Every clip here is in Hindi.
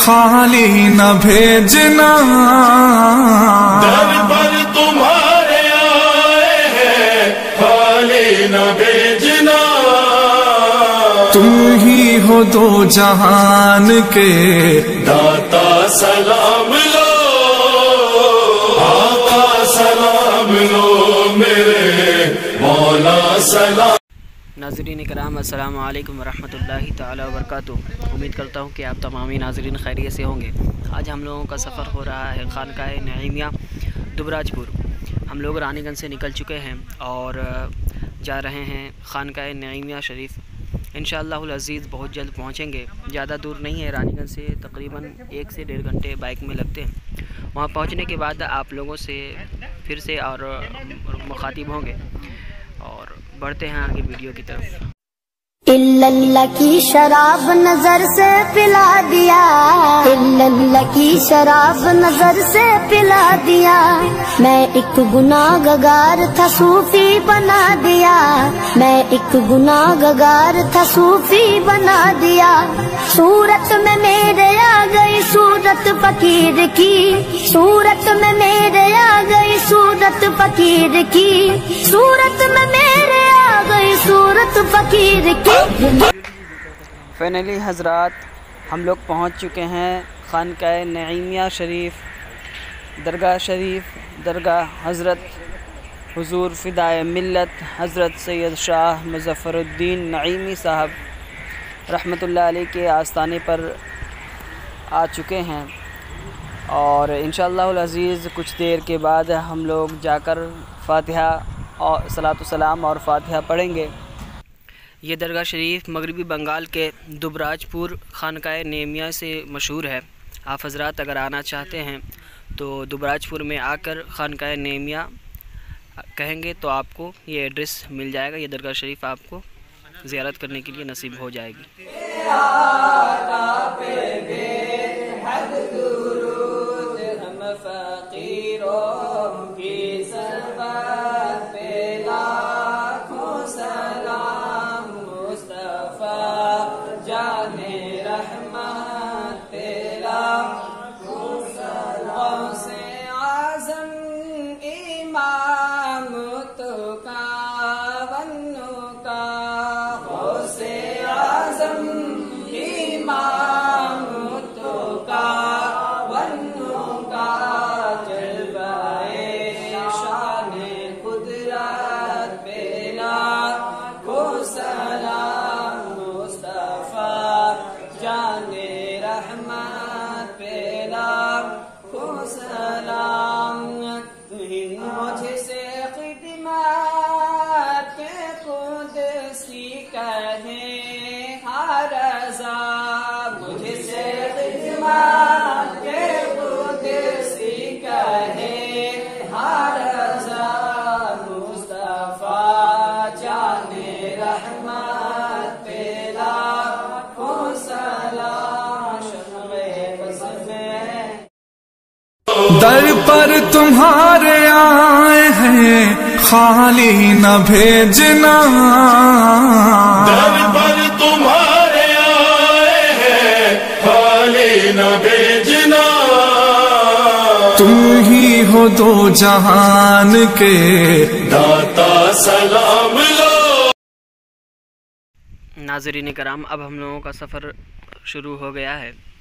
खाली न भेजना। दर पर तुम्हारे आए हैं खाली न भेजना। तुम ही हो दो जहान के। दाता सलाम लो आका सलाम लो मेरे मौला सलाम नाजरीन कराम रहमतुल्लाहि ताला वबरकातुहू। उम्मीद करता हूँ कि आप तमामी नाजरीन खैरियत से होंगे। आज हम लोगों का सफ़र हो रहा है खानकाह नईमिया, दुबराजपुर। हम लोग रानीगंज से निकल चुके हैं और जा रहे हैं खानकाह नईमिया शरीफ। इन अज़ीज़ बहुत जल्द पहुँचेंगे। ज़्यादा दूर नहीं है, रानीगंज से तकरीबन एक से डेढ़ घंटे बाइक में लगते हैं। वहाँ पहुँचने के बाद आप लोगों से फिर से और मुखातिब होंगे। और बढ़ते हैं आगे वीडियो की तरफ़। इल्लल्लाह की शराब नज़र से पिला दिया। इल्लल्लाह की शराब नज़र से पिला दिया। मैं एक गुनाहगार था, सूफी बना दिया। मैं एक गुनाहगार था, सूफी बना दिया। सूरत में मेरे आ गई सूरत फकीर की। सूरत में मेरे आ गई सूरत फकीर की। सूरत में मेरे गई सूरत फकीर की। फ़ैनली हजरात हम लोग पहुँच चुके हैं खानकाह नईमिया शरीफ, दरगाह शरीफ, दरगाह हज़रत हुजूर फ़िदाय मिल्लत, हज़रत सैयद शाह मुज़फ़रुद्दीन नईमी साहब, रहमतुल्लाह अलैह के आस्थाने पर आ चुके हैं। और इन अज़ीज़, कुछ देर के बाद हम लोग जाकर फ़ातिहा और सलाम और फ़ातिहा पढ़ेंगे। ये दरगाह शरीफ मगरबी बंगाल के दुबराजपुर खानकाह नेमिया से मशहूर है। आप हजरात अगर आना चाहते हैं तो दुबराजपुर में आकर खानकाह नेमिया कहेंगे तो आपको ये एड्रेस मिल जाएगा। ये दरगाह शरीफ आपको ज़्यारत करने के लिए नसीब हो जाएगी। पर तुम्हारे आए हैं खाली न भेजना। दर पर तुम्हारे आए हैं खाली न भेजना। तुम ही हो दो जहान के। दाता सलाम लो। नाजरीन कराम अब हम लोगों का सफ़र शुरू हो गया है।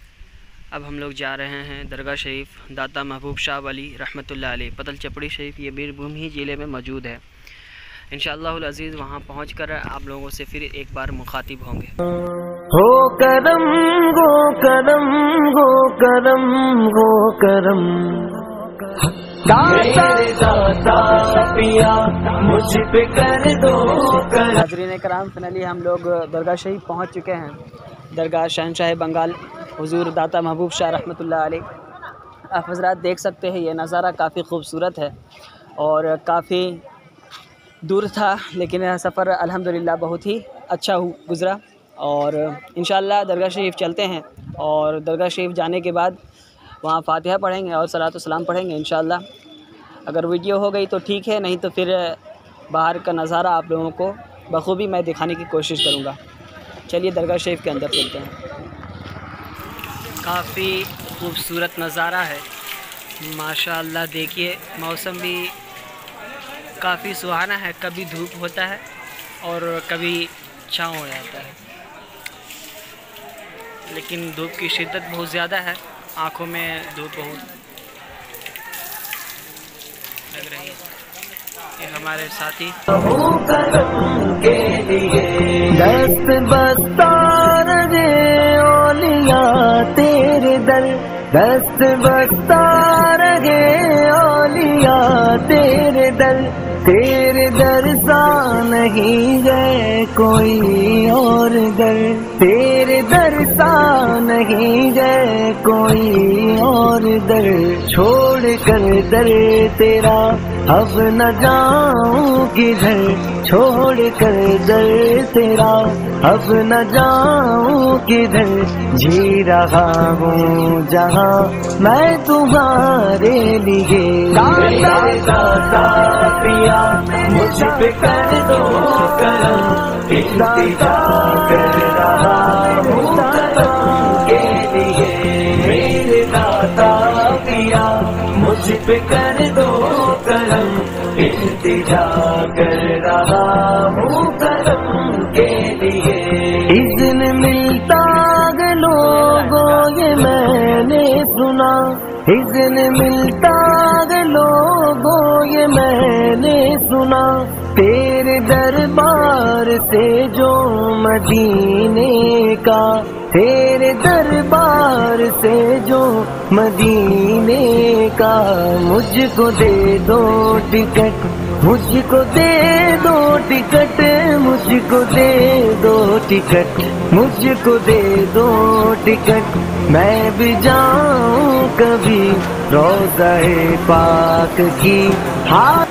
अब हम लोग जा रहे हैं दरगाह शरीफ दाता महबूब शाह वली रहमतुल्लाह अलैह। पतल चपड़ी शरीफ ये बीरभूम ही ज़िले में मौजूद है। इन अज़ीज़ वहाँ पहुँच कर आप लोगों से फिर एक बार मुखातिब होंगे। हो करम गो करम गो करम गो करम। हाजरीन कराम। फिनली हम लोग दरगाह शरीफ पहुँच चुके हैं। दरगाह शहनशाह बंगाल हुजूर दाता महबूब शाह रहमतुल्लाह अलैह। आप हजरात देख सकते हैं, ये नज़ारा काफ़ी खूबसूरत है और काफ़ी दूर था, लेकिन यह सफ़र अल्हम्दुलिल्लाह बहुत ही अच्छा गुज़रा और इन दरगाह शरीफ चलते हैं और दरगाह शरीफ जाने के बाद वहाँ फ़ातिहा पढ़ेंगे और सलात सलाम पढ़ेंगे इन अगर वीडियो हो गई तो ठीक है, नहीं तो फिर बाहर का नज़ारा आप लोगों को बखूबी मैं दिखाने की कोशिश करूँगा। चलिए दरगाह शरीफ के अंदर चलते हैं। काफ़ी खूबसूरत नज़ारा है। माशाल्लाह, देखिए, मौसम भी काफ़ी सुहाना है। कभी धूप होता है और कभी छाँव हो जाता है। लेकिन धूप की शिद्दत बहुत ज़्यादा है। आँखों में धूप बहुत लग रही है। ये हमारे साथी। के लिए दस्त बस्ता रहे दस बस्ता रहे ओलिया तेरे दल, तेरे दर सा नहीं गए कोई और दर तेरे दर सा नहीं गए कोई और दर। छोड़ कर दर तेरा, अब न जाऊँ किधर। छोड़ कर दर तेरा, अब न जाऊँ किधर। जी रहा हूँ जहाँ मैं तुम्हारे लिए। मुझ कर दो करम। इल्तिजा कर मुझ पे कर दो करम इल्तिजा कर रहा हूँ करम के लिए। इज्न मिलता लोगों, ये मैंने सुना। इज्न मिलता लोगों, ये मैंने सुना। तेरे दरबार से जो मदीने का तेरे दरबार से जो मदीने का मुझको दे दो टिकट, मुझको दे दो टिकट, मुझको दे दो टिकट, मुझको दे दो टिकट। मैं भी जाऊँ कभी रोजा पाक की। हाथ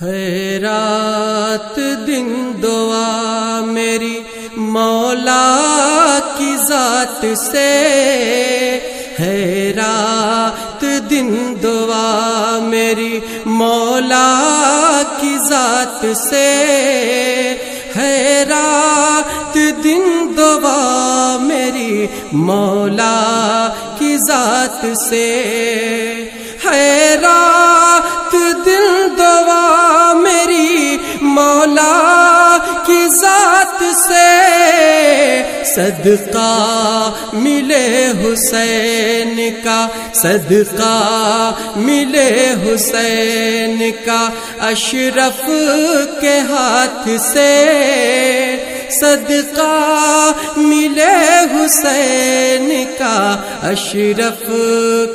है रात दिन दुआ मेरी मौला की जात से। है रात दिन दुआ मेरी मौला की जात से। है रात दिन दुआ मेरी मौला की जात से। है रात मेरी मौला की जात से सदका मिले हुसैन का, सदका मिले हुसैन का, अशरफ के हाथ से सदका मिले हुसैन का अशरफ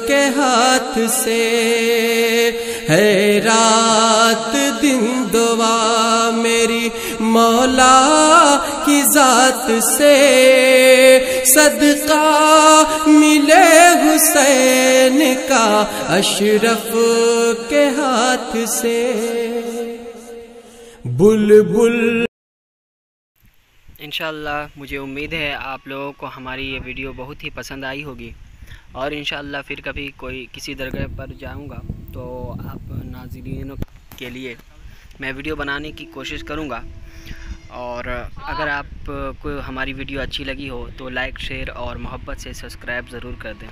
के हाथ से। है रात दिन दुआ मेरी मौला की जात से। सदका मिले हुसैन का अशरफ के हाथ से। बुलबुल इंशाल्लाह मुझे उम्मीद है आप लोगों को हमारी ये वीडियो बहुत ही पसंद आई होगी। और इंशाल्लाह फिर कभी कोई किसी दरगाह पर जाऊँगा तो आप नाजरीनों के लिए मैं वीडियो बनाने की कोशिश करूँगा। और अगर आप को हमारी वीडियो अच्छी लगी हो तो लाइक, शेयर और मोहब्बत से सब्सक्राइब ज़रूर कर दें।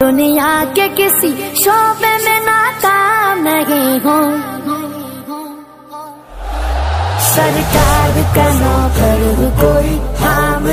दुनिया के किसी शोबे में नाकाम नहीं हो। सरकार का नौकर कोई काम